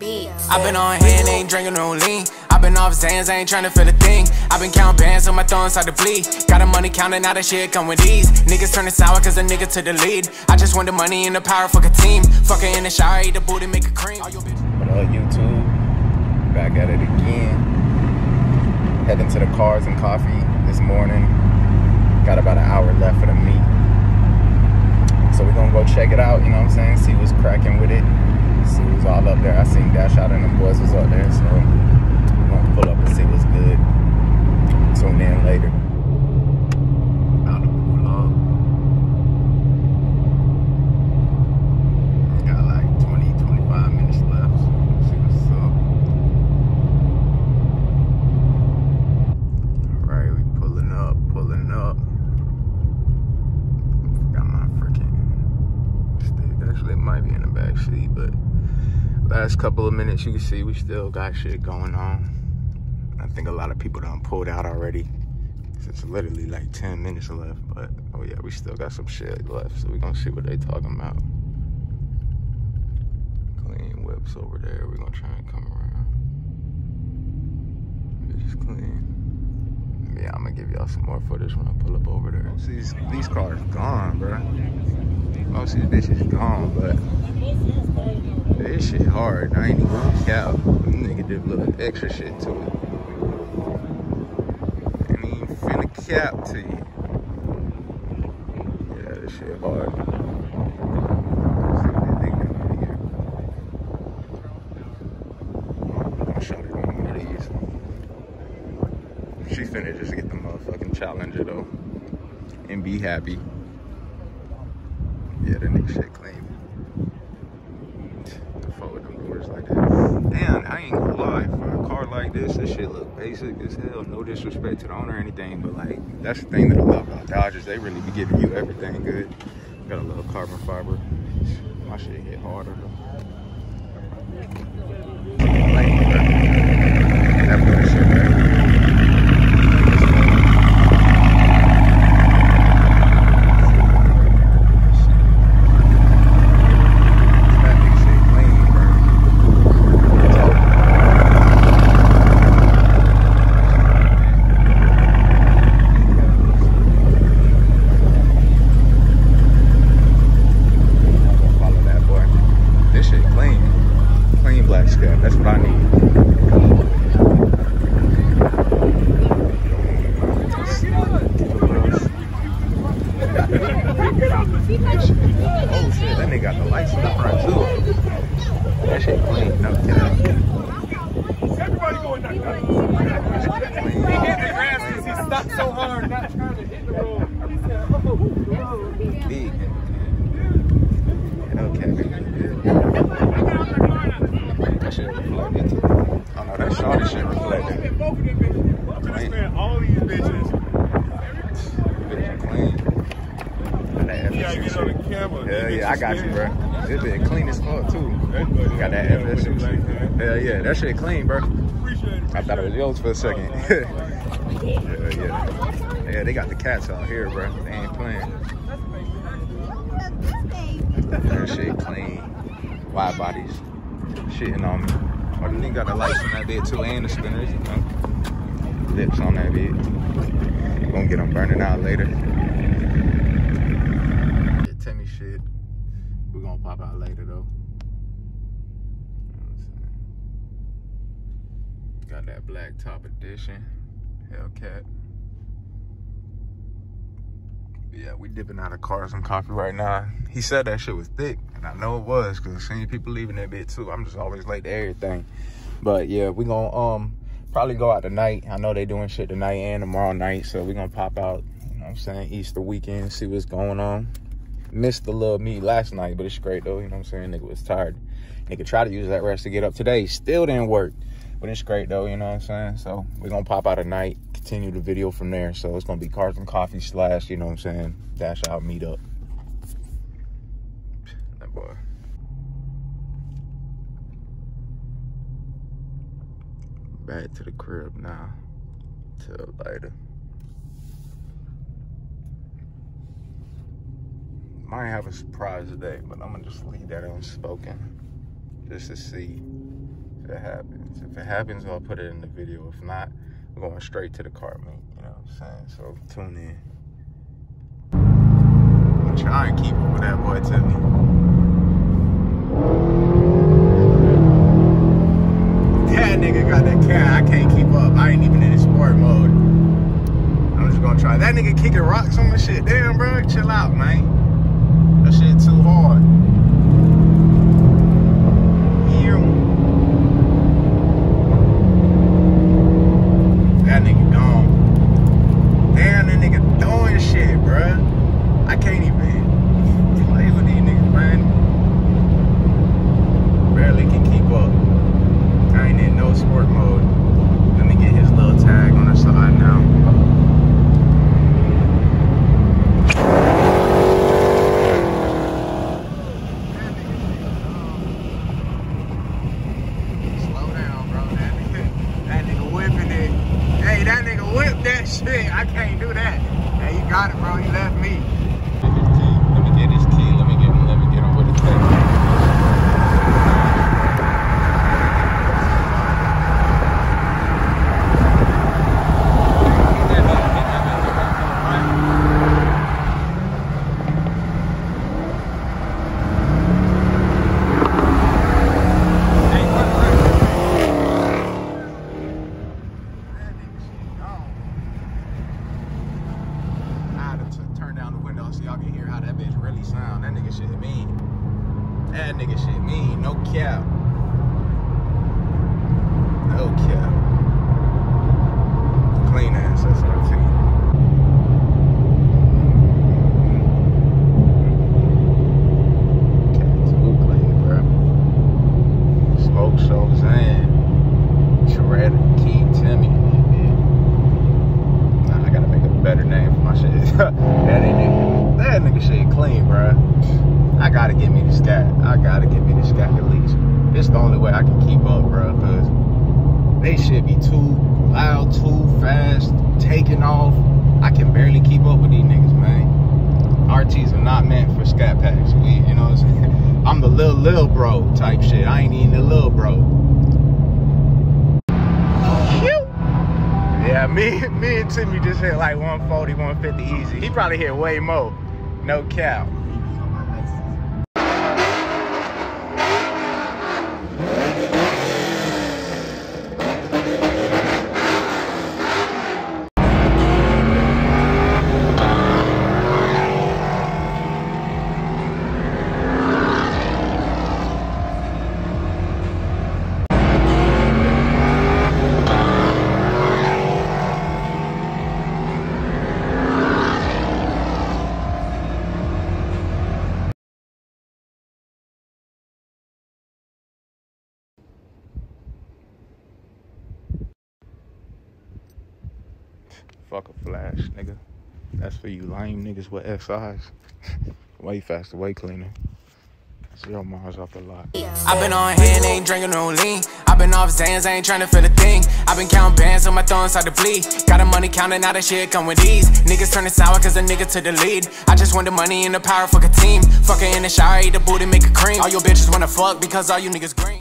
beats. I've been on hand, ain't drinking no lean. I've been off Zans, I ain't trying to feel a thing. I've been counting bands on my thumb start to bleed. Got a money counting, now that shit come with ease. Niggas turning sour cause a nigga to the lead. I just want the money and the power, fuck a team. Fuck her in the shower, eat the booty, make a cream. All your bitches- What up, YouTube? Back at it again. Heading to the cars and coffee this morning. Got about an hour left for the meet. So we're gonna go check it out, you know what I'm saying? See what's cracking with it. See who's all up there. I seen Dash out and them boys was up there, so we're gonna pull up and see what's good. Tune in later. About to pull up. Got like 20, 25 minutes left. So we'll see what's up. Alright, we pulling up, pulling up. Got my freaking stick. Actually, it might be in the back seat, but last couple of minutes you can see we still got shit going on. I think a lot of people done pulled out already. It's literally like 10 minutes left, but oh yeah, we still got some shit left, so we gonna see what they talking about. Clean whips over there. We're gonna try and come around. It's clean. Yeah, I'm gonna give y'all some more footage when I pull up over there. These cars gone, bro. Most of these bitches gone, but this shit hard. I ain't even gonna cap. Nigga did a little extra shit to it. Ain't even finna cap to you. Yeah, this shit hard. She finna just get the motherfucking challenger though. And be happy. Yeah, that nigga shit clean. The with them doors like that. Damn, I ain't gonna lie. For a car like this, this shit look basic as hell. No disrespect to the owner or anything, but like that's the thing that I love about Dodges. They really be giving you everything good. Got a little carbon fiber. My shit hit harder right? That big shit clean, bro. Follow that boy. This shit clean. Clean black scat. That's what I need. Oh shit, that nigga got the lights in the front too. That shit clean, no cap. Everybody going down. He Clean. hit the grass because he stopped so hard, not trying to hit the road. He said, oh, oh. Big. No cap. That shit reflected too. Oh no, that shorty shit reflected. Both of them bitches. I'm just saying, all these bitches. Bitch clean. That You gotta get on the camera. Hell yeah, I got you, bro. This bit clean as fuck too. Got that yeah, FSU shit. Hell yeah, that shit clean, bro. I thought it was yours for a second. Oh, yeah, yeah. Yeah, they got the cats out here, bro. They ain't playing. That shit clean. Wide bodies. Shitting on me. Oh, the got the lights on that bit too and the spinners, you know. Lips on that bit. Gonna get them burning out later. Get Timmy shit. We're gonna pop out later though. You? Got that black top edition. Hellcat. Yeah, we dipping out of cars and coffee right now. He said that shit was thick, and I know it was, cause I've seen people leaving that bit too. I'm just always late to everything. But yeah, we gonna um probably go out tonight. I know they doing shit tonight and tomorrow night, so we gonna pop out, you know what I'm saying, Easter weekend, see what's going on. Missed the little meet last night, but it's great though, you know what I'm saying? Nigga was tired. Nigga tried to use that rest to get up today. Still didn't work. But it's great though, you know what I'm saying? So we're gonna pop out tonight, continue the video from there. So it's gonna be cars and coffee slash, you know what I'm saying, dash out meet up. That boy. Back to the crib now. Till later. Might have a surprise today, but I'm gonna just leave that unspoken. Just to see if it happens. If it happens, I'll put it in the video. If not, we're going straight to the car meet. You know what I'm saying? So tune in. I'm trying to keep up with that boy Timmy. That nigga got that cat. I can't keep up. I ain't even in sport mode. I'm just gonna try. That nigga kicking rocks on the shit. Damn, bro, chill out, man. That shit too hard. That nigga gone. Damn, that nigga throwing shit, bruh. I can't even play with these niggas, man. Barely can keep up. Sport mode. Let me get his little tag on the side now. Slow down, bro. That nigga, that nigga whipping it. Hey, that nigga whipped that shit. I can't do that. Hey, you got it, bro. You left me. Let me get his key. Let me get him. Let me get him with the key. That nigga shit gone. I had to t- turn down the window so y'all can hear how that bitch really sound. That nigga shit mean. That nigga shit mean. No cap. No cap. Clean ass SRT. Shows and Shredder, Key, Timmy. Nah, I gotta make a better name for my shit. that nigga, shit clean, bro. I gotta get me the scat. I gotta get me the scat at least. It's the only way I can keep up, bro. Cause they should be too loud, too fast, taking off. I can barely keep up with these niggas, man. RTs are not meant for scat packs. We, you know what I'm saying? I'm the little, little bro type shit. I ain't even the little bro. Yeah, me, me and Timmy just hit like 140, 150 easy. He probably hit way more. No cap. Fuck a flash, nigga. That's for you lame niggas with SIs. way faster, way cleaner. Zero miles off the lot. I've been on hand, ain't drinking no lean. I've been off Zans, I ain't trying to feel a thing. I've been counting bands on my thumb start to bleed. Got the money counting, now that shit come with ease. Niggas turning sour cause a nigga to the lead. I just want the money and the power, fuck a team. Fuck her in the shower, eat the booty, make a cream. All your bitches wanna fuck because all you niggas green.